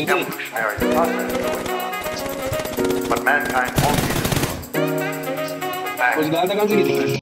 Evolutionary process. But mankind won't be destroyed.